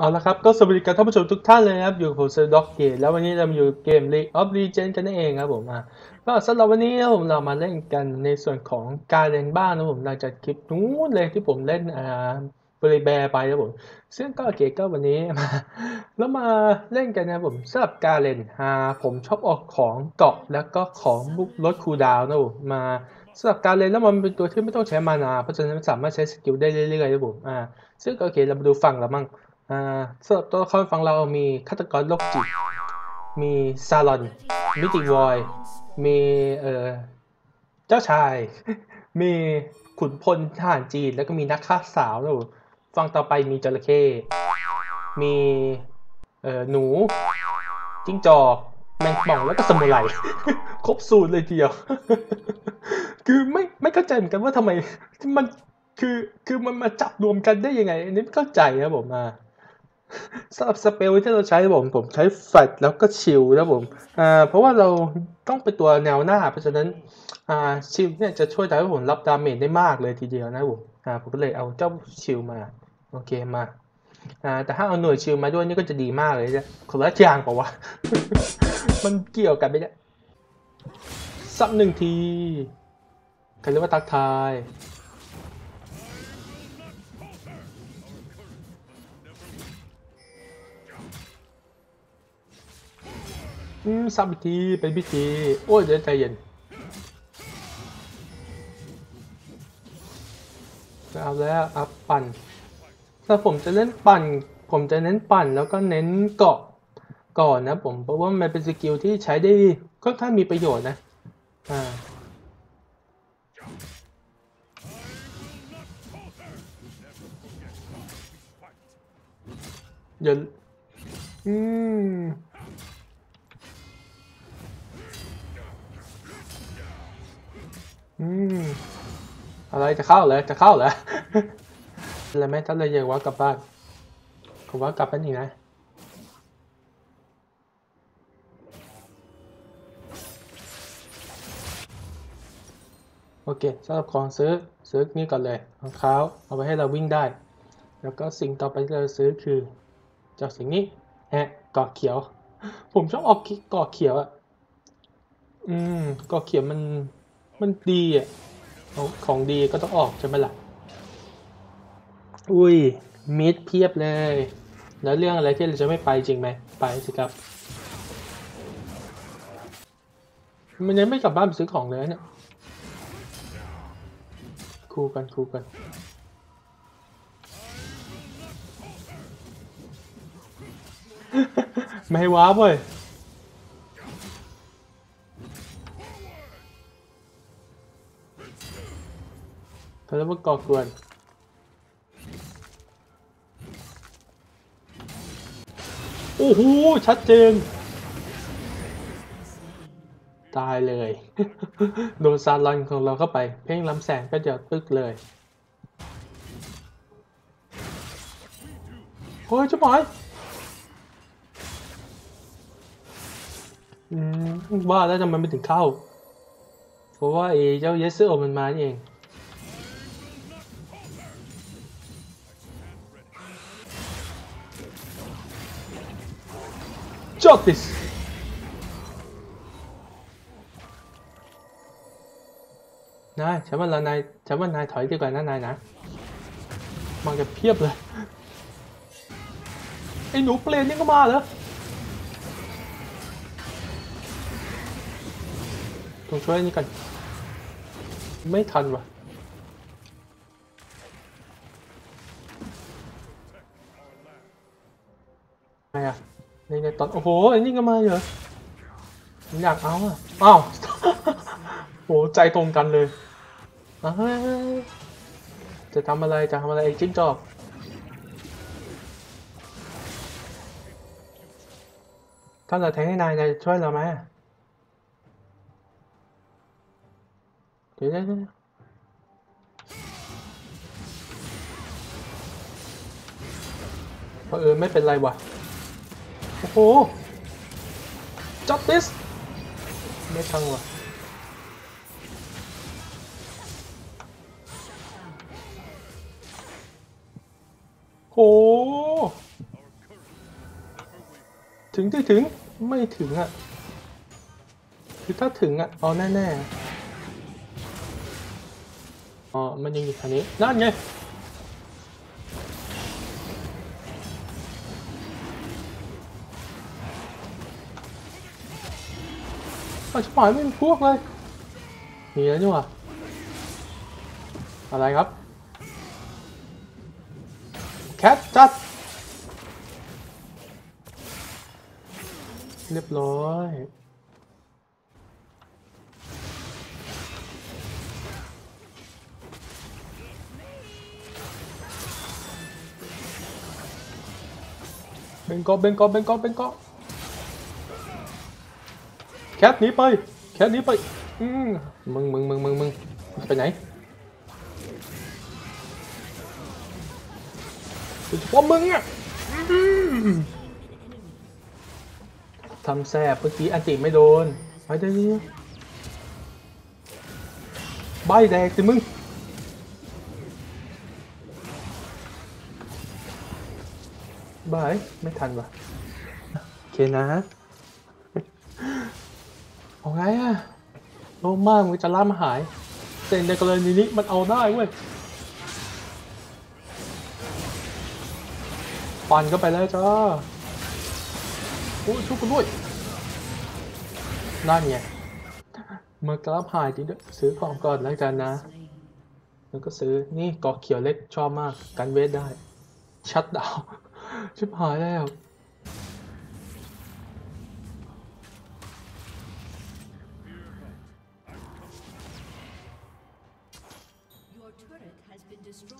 เอาละครับ ก็สวัสดีกับท่านผู้ชมทุกท่านเลยครับ อยู่ผมเซอร์ด็อกเกตแล้ววันนี้เรามาอยู่เกม League of Legends กันนั่นเองครับผมอะก็สำหรับวันนี้นะผมเรามาเล่นกันในส่วนของการเล่นบ้านนะผมหลังจากคลิปนู้นเลยที่ผมเล่นอ่าบริแบร์ไปนะผม ซึ่งก็โอเคก็วันนี้มาแล้วมาเล่นกันนะผมสำหรับการเล่นอ่าผมชอบออกของเกาะแล้วก็ของลดคูดาวนะผมมาสำหรับการเล่นแล้วมันเป็นตัวที่ไม่ต้องใช้มานาเพราะฉะนั้นสามารถใช้สกิลได้เรื่อยๆนะผมอ่าซึ่งก็โอเคเรามาดูฝั่งเรามั่ง สำหรับตัวละครฝั่งเรามีฆาตกรโรคจิต มีซาลอน มิติวอย มีเอ่อเจ้าชาย มีขุนพลทหารจีน แล้วก็มีนักฆ่าสาวนะผมฝั่งต่อไปมีจระเข้ มีเอ่อหนู จิ้งจอก แมงป่อง แล้วก็สมุไร ครบสูตรเลยทีเดียว คือไม่ไม่เข้าใจเหมือนกันว่าทำไมมันคือคือมันมาจับรวมกันได้ยังไงอันนี้ไม่เข้าใจนะผมอ่า สำหรับ spell ที่เราใช้ผมผมใช้แฟลชแล้วก็ shield นะผมอ่าเพราะว่าเราต้องเป็นตัวแนวหน้า เพราะฉะนั้นอ่า shield เนี่ยจะช่วยทำให้ผมรับ damage ได้มากเลยทีเดียวนะผมอ่าผมก็เลยเอาเจ้า shield มาโอเคมาอ่าแต่ถ้าเอาหน่วยซีลมาด้วยนี่ก็จะดีมากเลยนะคนละอย่างเปล่าวะมันเกี่ยวกันไหมเนี่ยสักหนึ่งทีใครเรียกว่าทักทาย อืมซ้ำอีกทีเป็นพิธีโอ้ยเดี๋ยวใจเย็นเอาแล้วอัพปั่นถ้าผมจะเล่นปั่น ผมจะเน้นปั่นแล้วก็เน้นเกาะก่อนนะผมเพราะว่ามันเป็นสกิลที่ใช้ได้ค่อนข้ามีประโยชน์นะอ่าอย่าอืม อืมอะไรจะเข้าเลยจะเข้าเหรออะไรไหมถ้าเลยอยากว่ากลับบ้านผมว่ากลับกันอีกนะโอเคสำหรับของซื้อซื้อนี่ก่อนเลยรองเท้าเอาไปให้เราวิ่งได้ แล้วก็สิ่งต่อไปที่เราซื้อคือจ้าสิ่งนี้ฮะเกาะเขียว ผมชอบออกเกาะเขียวอะอืมเกาะเขียวมัน มันดีอะเอาของดีก็ต้องออกใช่ไหมล่ะ อุ้ยมิดเพียบเลย แล้วเรื่องอะไรที่เราจะไม่ไปจริงไหม ไปสิครับ มันยังไม่กลับบ้านไปซื้อของเลยเนี่ยคู่กันคู่กันไม่ให้ว้าเว้ย เขาเรียกว่าก่อกวนโอ้โห ชัดเจน ตายเลย โดนซาลอนของเราเข้าไป เพ่งล้ำแสงก็จะตึ๊กเลยโอ้ยเจ้าหมอยอืมว่าแล้วทำไมไม่ถึงเข้า เพราะว่าไอ้เจ้าเยสเซอร์มันมานี่เอง ว่านะนายนะมากันเพียบเลยไอ้หนูเปลนนี่ก็มาเหรอต้องช่วยนี่กัน ไม่ทันว่ะ ตอนโอ้โหไอ้นี่ก็มาเหรอผมอยากเอาอะอ้าวโหใจตรงกันเลยเอ้ยจะทำอะไรจะทำอะไรไอ้จิ้งจอกถ้าเราแทงให้นายนายจะช่วยเราไหมเดี๋ยวเดี๋ยวเดี๋ยวเออไม่เป็นไรว่ะ โอ้โหจับ this ไม่ทังว่ะโห ถึงที่ถึงไม่ถึงอะ คือถ้าถึงอะเอาแน่ๆอ๋อ มันยังอยู่ทางนี้ นั่นไง อาชิบหายไม่มีพวกเลยมีแล้วนี่หว่าอะไรครับ แคทจัด เรียบร้อยเบงกอเบงกอเบงกอเบงกอ แคทหนีไป แคทหนีไปอืมมึงมึงมึงมึงมึงไปไหนเฉพาะมึงอะทำแสบเมื่อกี้อันติไม่โดนไปเดี๋ยวนี้ใบแดกสิมึงบายไม่ทันว่ะโอเคนะ เอาไงอะโลมมากมันจะล่ามาหายแต่ในกรณีนี้มันเอาได้เว้ยปั่นก็ไปแล้วจ้าโอ้ช่วยกูด้วยนั่นไงมื่อกราฟหายจริงด้วยซื้อของก่อนแล้วกันนะ แล้วก็ซื้อนี่กาะเขียวเล็กชอบมาก กันเวทได้ ชัดดาว ชิบหายแล้ว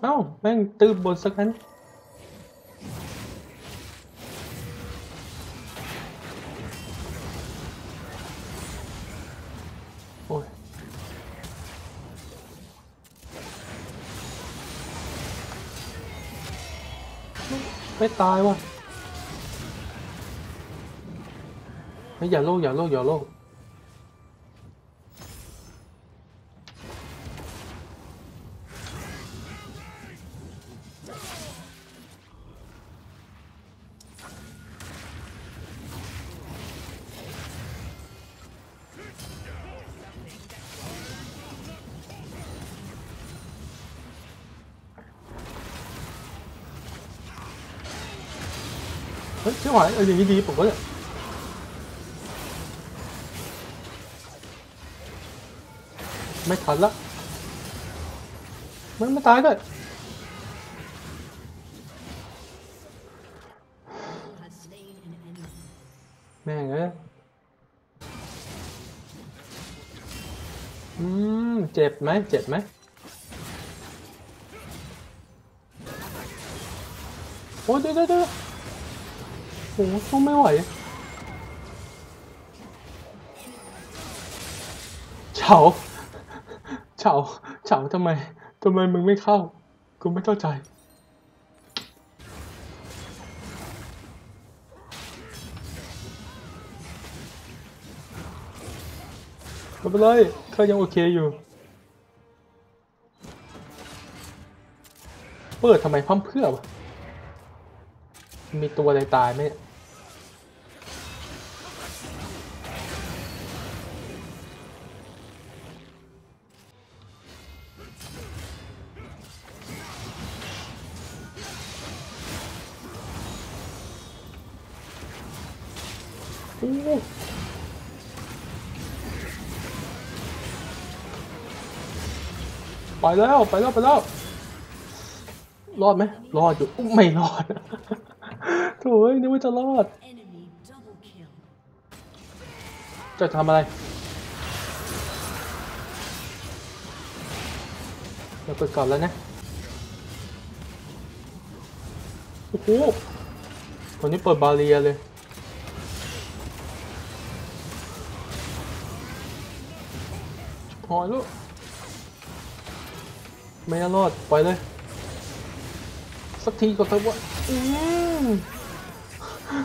เอ้าแม่งตืบบนสักนั้นโอ้ยไม่ตายว่ะไม่อย่าโลกอย่าโลกอย่าโลก เฮ้ยเชื่อไหวเอออย่างนี้ดีผมก็เนี่ยไม่ทันละมันไม่ตายด้วยแม่งเอ้ยอืม เจ็บไหมเจ็บไหมโอ้ยเดี๋ยวเดี๋ยว โอ้โหสู้ไม่ไหวเฉาเฉาเฉาทำไมทำไมมึงไม่เข้า กูไม่เข้าใจไม่เป็นไรเขายังโอเคอยู่ เปิดทำไมพั่มเพื่อวะ มีตัวอะไรตายไหมเนี่ยโอ้โหไปแล้ว ไปแล้ว ไปแล้ว รอดไหมรอดอยู่อุ๊ยไม่รอดโถ่เอ้ยนึกว่าจะรอด Enemy double kill. จะทำอะไรเราเปิดก่อนแล้วนะ โอ้โหวันนี้เปิดบาเรียเลยพอลูกไม่น่ารอด ปล่อยเลย สักทีก็เถอะวะอืม An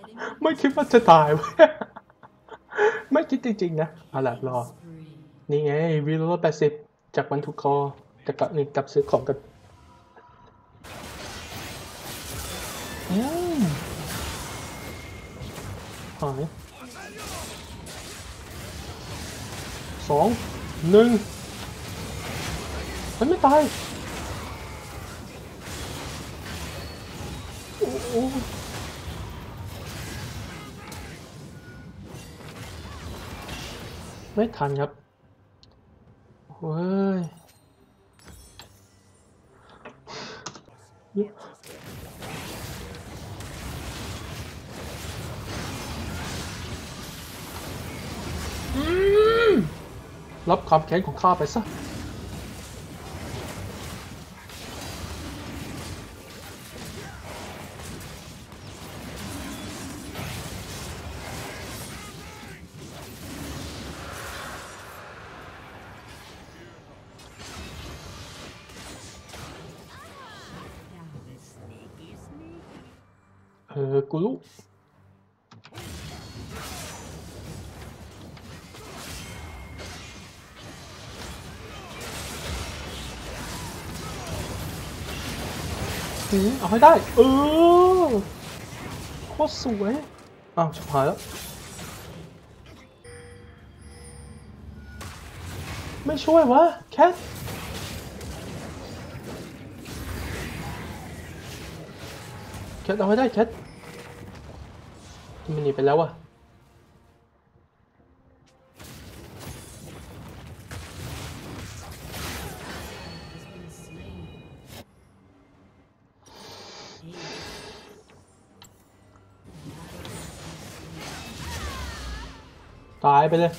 enemy ไม่ คิดว่าจะตายว้ไม่คิดจริง ๆ นะเอาล่ะรอ นี่ไงวีโรแปดสิบจากวันทุกคอจะกลับนี่กลับซื้อของกันหายสองหนึ่งมันไม่ตายโอ้ ไม่ทันครับเว้ยรับความแค้นของข้าไปซะ เออกูรู้อืมเอาให้ได้ เออ โคตรสวย อ้าวชิบหายแล้ว ไม่ช่วยวะ แคท แคทเอาให้ได้แคทมันหนีไปแล้ววะตายไปเลย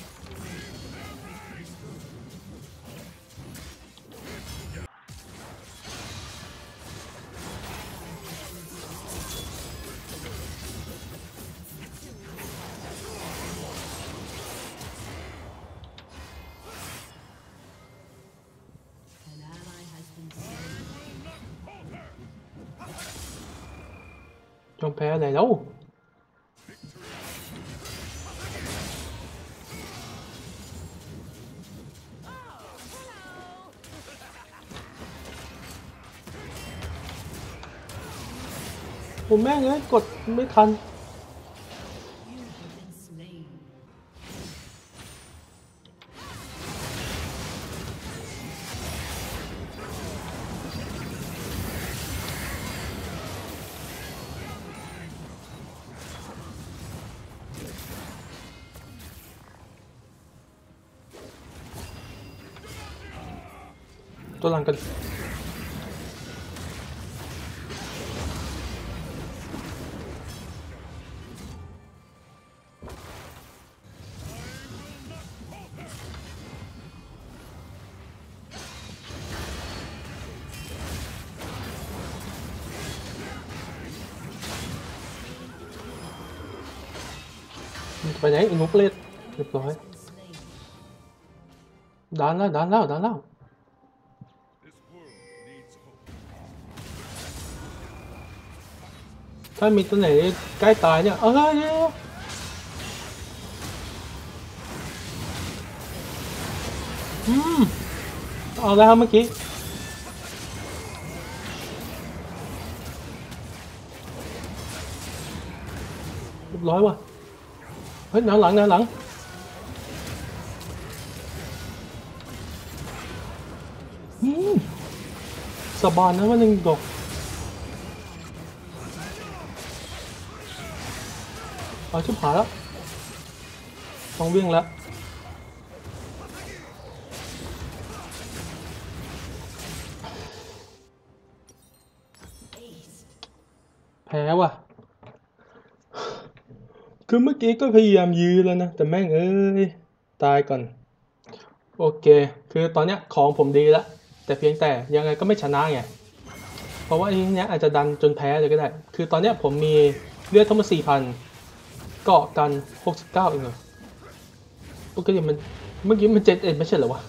แพ้อะไรแล้วผมแม่งเลยกดไม่ทัน ตัวหลังกันมันจะไปไห ถ้ามีตัวไหนใกล้ตายเนี่ย เออเดี๋ยวอืม เอาแล้วครับเมื่อกี้ เรียบร้อยว่ะ เฮ้ยแนวหลังแนวหลังอืมสบายนะว่าหนึ่งดอก อาชิบหายแล้ว ต้องวิ่งแล้ว แพ้ว่ะ คือเมื่อกี้ก็พยายามยื้อแล้วนะ แต่แม่งเอ้ย ตายก่อน โอเค คือตอนเนี้ยของผมดีแล้ว แต่เพียงแต่ยังไงก็ไม่ชนะไงเพราะว่าไอ้เนี้อาจจะดันจนแพ้เลยก็ได้ คือตอนเนี้ยผมมีเลือดทั้งหมด4,000 เกาะกัน69เองเหรอปกติมันเมื่อกี้มันเจ็ดเอ็ดไม่ใช่เหรอวะ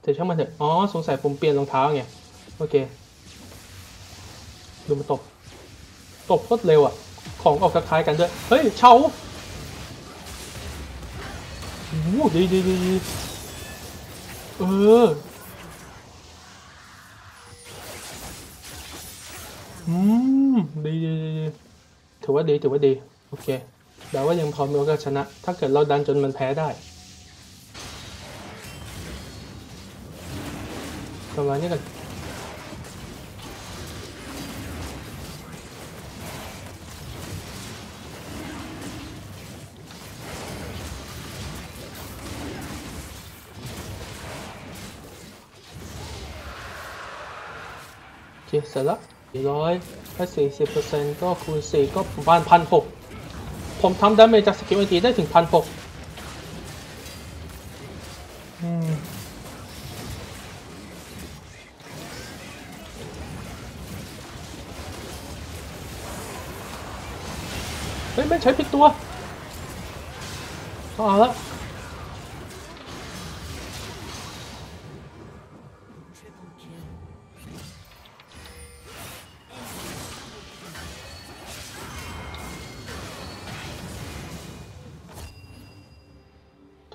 แต่ช่างมันเถอะอ๋อสงสัยผมเปลี่ยนรองเท้าไงโอเคดูมันตบตบโคตรเร็วอะ ของออกคล้ายกันด้วย เฮ้ยเชาโอ้ดีดีดีเอออืมดีดีดีถือว่าดีถือว่าดี โอเค แต่ว่ายังพอมีโอกาสชนะ ถ้าเกิดเราดันจนมันแพ้ได้ประมาณนี้กันเสร็จแล้วร้อยถ้าสี่สิบเปอร์เซ็นต์ก็คูณสี่ก็ประมาณพันหก ผมทำ damage จาก skill ulti ได้ถึงพันหก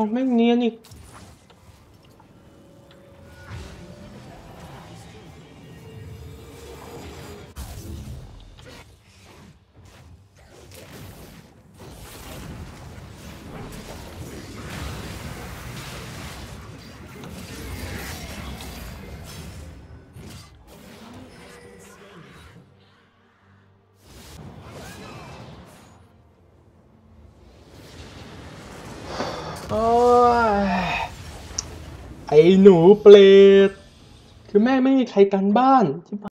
ป้อมไหนวะ โอ้โห เฮ้ยมันไม่งเนียนอีก โอ้ยไอ้หนูเปรตคือแม่งไม่มีใครกันบ้านที่บ้าน